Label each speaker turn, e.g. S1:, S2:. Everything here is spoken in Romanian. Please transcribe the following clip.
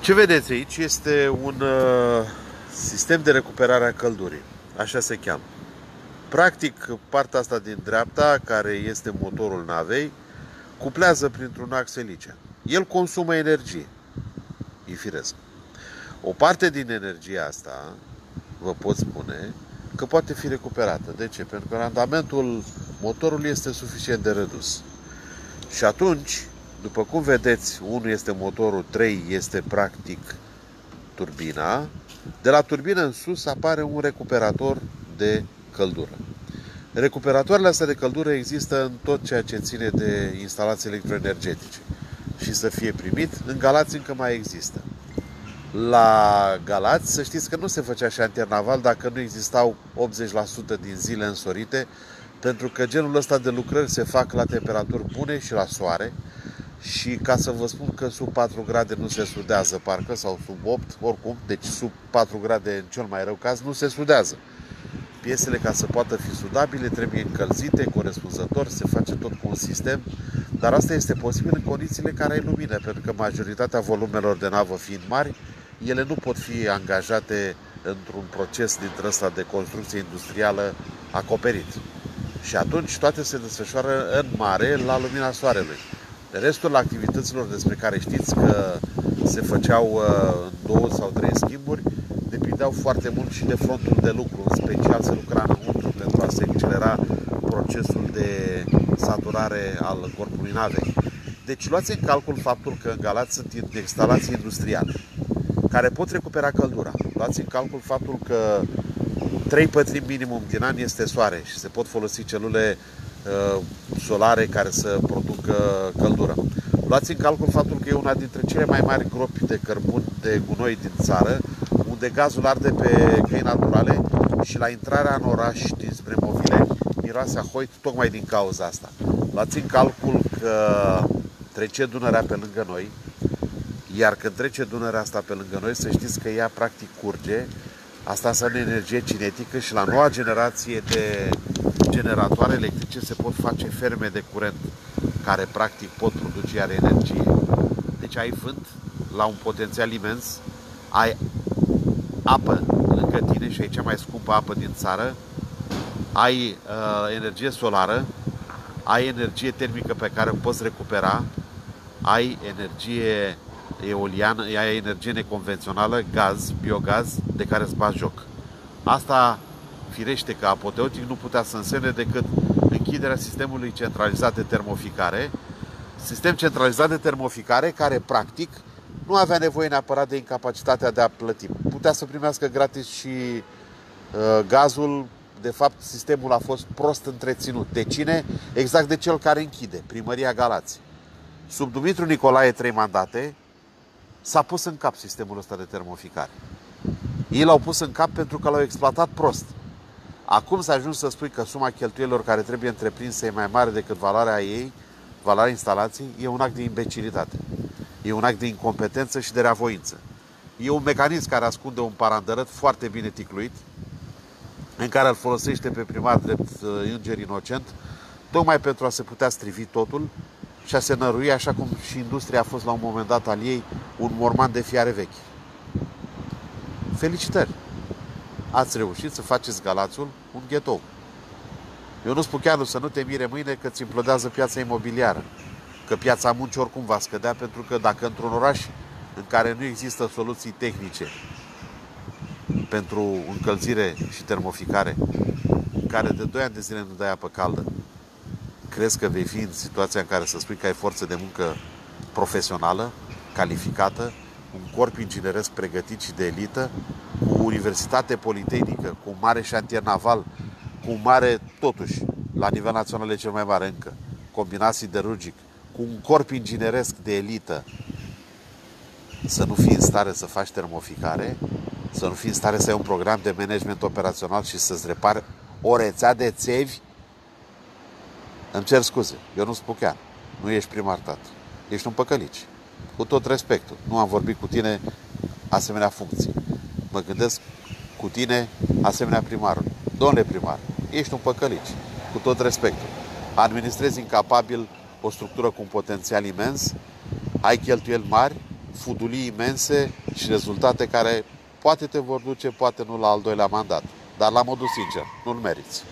S1: Ce vedeți aici este un uh, sistem de recuperare a căldurii, așa se cheamă. Practic, partea asta din dreapta, care este motorul navei, cuplează printr-un ax elicea. El consumă energie, e firesc. O parte din energia asta, vă pot spune, că poate fi recuperată. De ce? Pentru că randamentul motorului este suficient de redus. Și atunci, după cum vedeți, unul este motorul, 3 este practic turbina. De la turbină în sus apare un recuperator de căldură. Recuperatoarele astea de căldură există în tot ceea ce ține de instalații electroenergetice. Și să fie primit, în Galați încă mai există. La Galați, să știți că nu se făcea șantier naval dacă nu existau 80% din zile însorite, pentru că genul ăsta de lucrări se fac la temperaturi bune și la soare, și ca să vă spun că sub 4 grade nu se sudează parcă, sau sub 8, oricum, deci sub 4 grade în cel mai rău caz nu se sudează. Piesele ca să poată fi sudabile trebuie încălzite corespunzător, se face tot cu un sistem, dar asta este posibil în condițiile care ai lumină, pentru că majoritatea volumelor de navă fiind mari, ele nu pot fi angajate într-un proces dintre ăsta de construcție industrială acoperit. Și atunci toate se desfășoară în mare la lumina soarelui. Restul activităților despre care știți că se făceau uh, în două sau trei schimburi depindeau foarte mult și de frontul de lucru. În special se lucra înăuntru pentru a se accelera procesul de saturare al corpului navei. Deci luați în calcul faptul că în Galați sunt instalații industriale care pot recupera căldura. Luați în calcul faptul că 3 pătrimi minimum din an este soare și se pot folosi celule Uh, solare care să producă căldură. Luați în calcul faptul că e una dintre cele mai mari gropi de cărbun de gunoi din țară, unde gazul arde pe căi naturale și la intrarea în oraș dinspre Movile miroase a hoit tocmai din cauza asta. Luați în calcul că trece Dunărea pe lângă noi, iar când trece Dunărea asta pe lângă noi, să știți că ea practic curge, asta înseamnă energie cinetică și la noua generație de generatoare electrice se pot face ferme de curent care practic pot produce iar energie. Deci ai vânt la un potențial imens, ai apă lângă tine și ai cea mai scumpă apă din țară, ai uh, energie solară, ai energie termică pe care o poți recupera, ai energie eoliană, ai energie neconvențională, gaz, biogaz, de care îți bagi joc. Asta firește că apoteotic nu putea să însemne decât închiderea sistemului centralizat de termoficare, sistem centralizat de termoficare care practic nu avea nevoie neapărat de incapacitatea de a plăti. Putea să primească gratis și uh, gazul, de fapt sistemul a fost prost întreținut. De cine? Exact de cel care închide, Primăria Galați. Sub Dumitru Nicolae trei mandate, s-a pus în cap sistemul ăsta de termoficare. Ei l-au pus în cap pentru că l-au exploatat prost. Acum să ajungi să spui că suma cheltuielor care trebuie întreprinsă e mai mare decât valoarea ei, valoarea instalației, e un act de imbecilitate. E un act de incompetență și de reavoință. E un mecanism care ascunde un parandărăt foarte bine ticluit, în care îl folosește pe primar drept uh, înger inocent, tocmai pentru a se putea strivi totul și a se nărui, așa cum și industria a fost la un moment dat al ei, un morman de fiare vechi. Felicitări! Ați reușit să faceți Galațiul un ghetou. Eu nu spun chiar să nu te mire mâine că ți implodează piața imobiliară, că piața muncii oricum va scădea, pentru că dacă într-un oraș în care nu există soluții tehnice pentru încălzire și termoficare, în care de 2 ani de zile nu dai apă caldă, crezi că vei fi în situația în care să spui că ai forță de muncă profesională, calificată, un corp ingineresc pregătit și de elită, cu universitate politehnică, cu un mare șantier naval, cu un mare, totuși, la nivel național e cel mai mare încă, combinat siderurgic, cu un corp ingineresc de elită, să nu fii în stare să faci termoficare, să nu fii în stare să ai un program de management operațional și să-ți repari o rețea de țevi, îmi cer scuze, eu nu spun chiar, nu ești primar tat, ești un păcălici, cu tot respectul, nu am vorbit cu tine asemenea funcții mă gândesc cu tine, asemenea primarul. Domnule primar, ești un păcălici, cu tot respectul. Administrezi incapabil o structură cu un potențial imens, ai cheltuieli mari, fudulii imense și rezultate care poate te vor duce, poate nu la al doilea mandat. Dar la modul sincer, nu-l meriți.